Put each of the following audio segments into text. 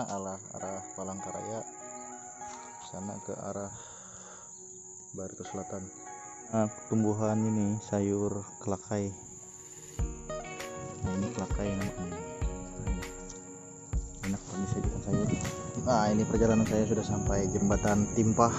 sana arah arah Palangkaraya sana ke arah Barito Selatan. Nah, tumbuhan ini sayur kelakai. Nah ini kelakai namanya. Enak kalau disajikan sayur. Nah ini perjalanan saya sudah sampai jembatan Timpah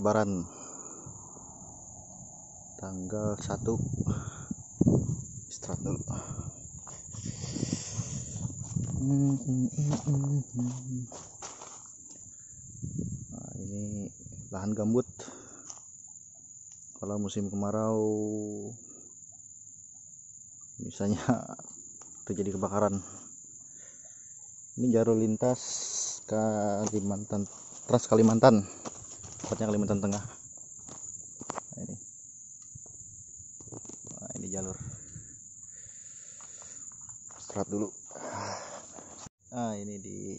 lebaran. Tanggal 1 istirahat dulu. Nah ini lahan gambut. Kalau musim kemarau misalnya terjadi kebakaran. Ini jalur lintas Kalimantan Trans Kalimantan tepatnya Kalimantan Tengah. Nah, ini. Nah, ini jalur. Istirahat dulu. Nah ini di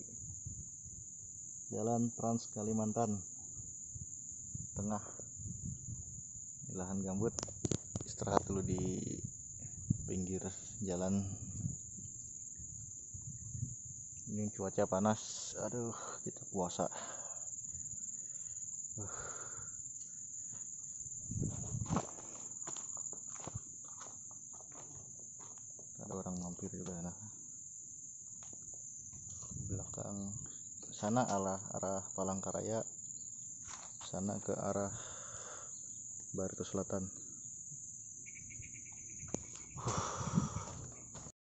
jalan Trans Kalimantan Tengah. Ini lahan gambut. Istirahat dulu di pinggir jalan. Ini cuaca panas. Aduh kita puasa uh. ada orang mampir juga nah belakang sana arah arah Palangkaraya sana ke arah Barito Selatan.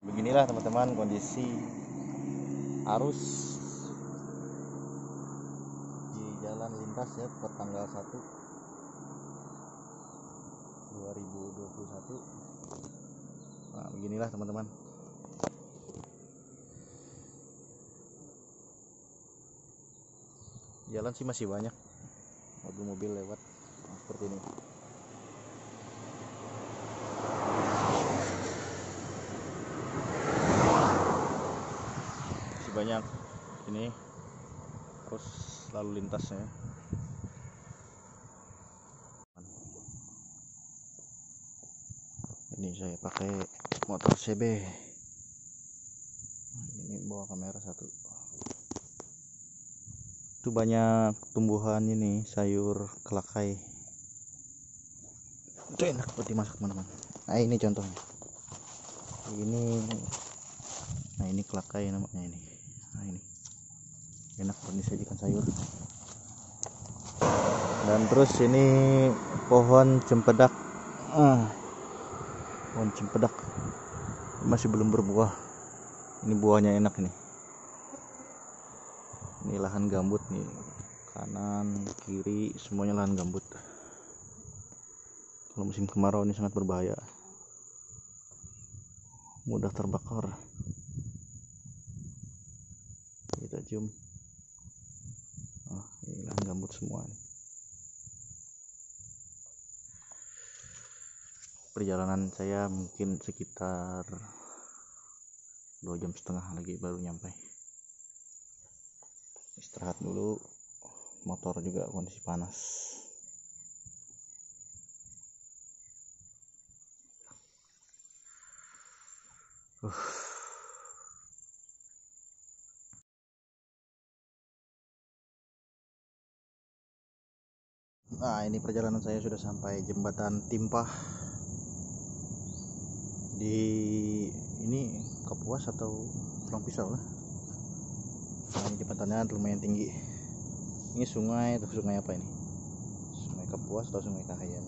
Beginilah teman-teman kondisi arus di jalan lintas ya per tanggal 1 2021 nah beginilah teman-teman jalan sih masih banyak. Mobil-mobil lewat nah, seperti ini. Masih banyak. Ini terus lalu lintasnya. Ini saya pakai motor CB ini bawa kamera satu banyak tumbuhan ini sayur kelakai. Itu enak buat dimasak teman-teman. Nah ini contohnya. Ini nah ini kelakai namanya ini. Nah ini. Enak buat disajikan sayur. Dan terus ini pohon cempedak. Ah, pohon cempedak. Masih belum berbuah. Ini buahnya enak ini lahan gambut nih. Kanan kiri semuanya lahan gambut. Kalau musim kemarau ini sangat berbahaya. Mudah terbakar. Kita cium. Oh, ini lahan gambut semua nih. perjalanan saya mungkin sekitar dua jam setengah lagi baru nyampe istirahat dulu. Motor juga kondisi panas. Uh. nah ini perjalanan saya sudah sampai jembatan timpah. Di ini Kapuas atau Pulang Pisau lah ini jembatannya lumayan tinggi. Ini sungai atau sungai apa ini? Sungai Kapuas atau sungai Kahayan?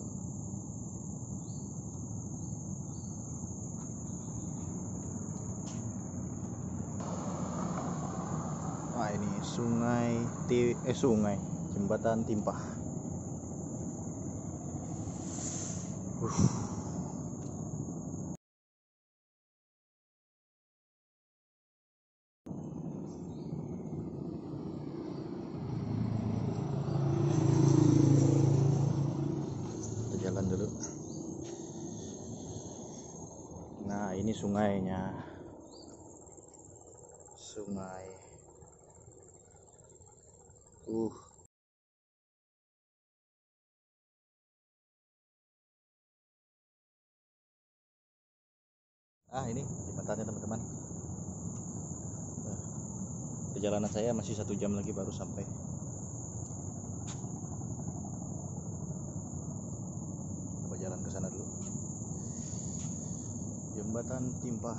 Nah ini sungai Ti eh sungai. Jembatan Timpah. Uh. kita jalan dulu nah ini sungainya. Sungai. Uh. Ah ini jembatannya teman-teman. Nah, perjalanan saya masih satu jam lagi baru sampai coba jalan ke sana dulu jembatan timpah.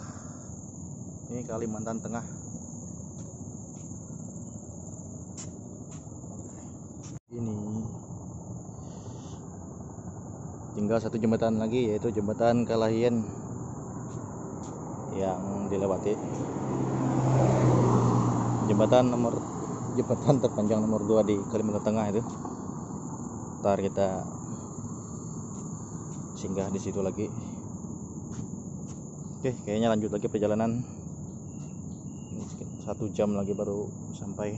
Ini Kalimantan Tengah. Ini. Tinggal satu jembatan lagi yaitu jembatan Kalahian yang dilewati. Jembatan nomor jembatan terpanjang nomor 2 di Kalimantan Tengah itu. Ntar kita singgah di situ lagi oke kayaknya lanjut lagi perjalanan. Satu jam lagi baru sampai